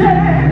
Yeah.